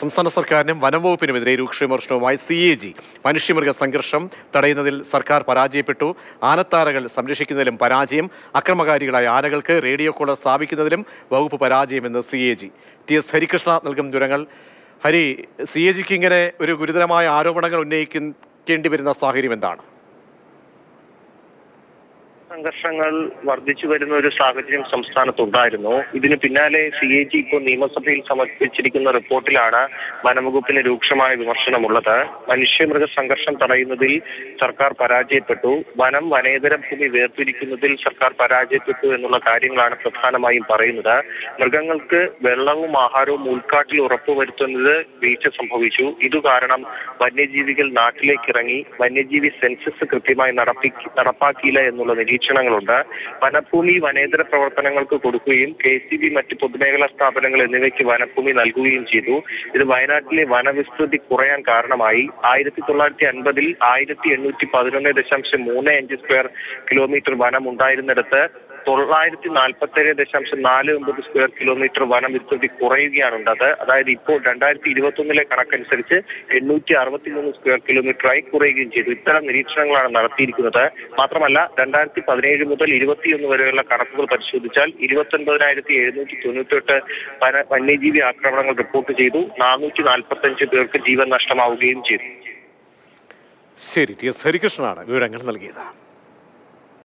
സംസ്ഥാന സർക്കാരിനും വനംവകുപ്പിനുമെതിരെ രൂക്ഷ വിമർശനവുമായി സി എ ജി. മനുഷ്യമൃഗ സംഘർഷം തടയുന്നതിൽ സർക്കാർ പരാജയപ്പെട്ടു. ആനത്താരകൾ സംരക്ഷിക്കുന്നതിലും പരാജയം. അക്രമകാരികളായ ആനകൾക്ക് റേഡിയോ കോളർ സ്ഥാപിക്കുന്നതിലും വകുപ്പ് പരാജയമെന്ന് C A G. T S Harikrishna നൽകും ദുരങ്ങൾ ഹരി സി എ ജിക്ക് ഇങ്ങനെ ഒരു ഗുരുതരമായ ആരോപണങ്ങൾ ഉന്നയിക്കേണ്ടി വരുന്ന സാഹചര്യം എന്താണ്? സംഘർഷങ്ങൾ വർദ്ധിച്ചു വരുന്ന ഒരു സാഹചര്യം സംസ്ഥാനത്തുണ്ടായിരുന്നു. ഇതിന് പിന്നാലെ സി എ ജി ഇപ്പോൾ നിയമസഭയിൽ സമർപ്പിച്ചിരിക്കുന്ന റിപ്പോർട്ടിലാണ് വനംവകുപ്പിന് രൂക്ഷമായ വിമർശനമുള്ളത്. മനുഷ്യമൃഗ സംഘർഷം തടയുന്നതിൽ സർക്കാർ പരാജയപ്പെട്ടു. വനം വനേതര ഭൂമി വേർതിരിക്കുന്നതിൽ സർക്കാർ പരാജയപ്പെട്ടു എന്നുള്ള കാര്യങ്ങളാണ് പ്രധാനമായും പറയുന്നത്. മൃഗങ്ങൾക്ക് വെള്ളവും ആഹാരവും ഉൾക്കാട്ടിൽ ഉറപ്പുവരുത്തുന്നത് വീഴ്ച സംഭവിച്ചു. ഇതു കാരണം വന്യജീവികൾ നാട്ടിലേക്ക് ഇറങ്ങി വന്യജീവി സെൻസസ് കൃത്യമായി നടപ്പി നടപ്പാക്കിയില്ല എന്നുള്ള നിരീക്ഷണങ്ങളുണ്ട്. വനഭൂമി വനേതര പ്രവർത്തനങ്ങൾക്ക് കൊടുക്കുകയും കെ സി ബി മറ്റ് പൊതുമേഖലാ സ്ഥാപനങ്ങൾ എന്നിവയ്ക്ക് വനഭൂമി നൽകുകയും ചെയ്തു. ഇത് വയനാട്ടിലെ വനവിസ്തൃതി കുറയാൻ കാരണമായി. ആയിരത്തി തൊള്ളായിരത്തി അൻപതിൽ ആയിരത്തി എണ്ണൂറ്റി പതിനൊന്ന് ദശാംശം മൂന്ന് അഞ്ച് സ്ക്വയർ കിലോമീറ്റർ വനം ഉണ്ടായിരുന്നിടത്ത് തൊള്ളായിരത്തി നാൽപ്പത്തി ഏഴ് ദശാംശം നാല് ഒമ്പത് സ്ക്വയർ കിലോമീറ്റർ വനം വിസ്തൃതി കുറയുകയാണ് ഉണ്ടായത് അതായത് ഇപ്പോൾ രണ്ടായിരത്തി ഇരുപത്തി ഒന്നിലെ കണക്കനുസരിച്ച് എണ്ണൂറ്റി അറുപത്തി മൂന്ന് സ്ക്വയർ കിലോമീറ്ററായി കുറയുകയും ചെയ്തു. ഇത്തരം നിരീക്ഷണങ്ങളാണ് നടത്തിയിരിക്കുന്നത്. മാത്രമല്ല രണ്ടായിരത്തി പതിനേഴ് മുതൽ ഇരുപത്തിയൊന്ന് വരെയുള്ള കണക്കുകൾ പരിശോധിച്ചാൽ ഇരുപത്തി ഒൻപതിനായിരത്തി എഴുന്നൂറ്റി തൊണ്ണൂറ്റെട്ട് വന വന്യജീവി ആക്രമണങ്ങൾ റിപ്പോർട്ട് ചെയ്തു. നാനൂറ്റി നാൽപ്പത്തി അഞ്ച് പേർക്ക് ജീവൻ നഷ്ടമാവുകയും ചെയ്തു. ശരി ടി എസ് ഹരികൃഷ്ണനാണ് വിവരങ്ങൾ നൽകിയത്.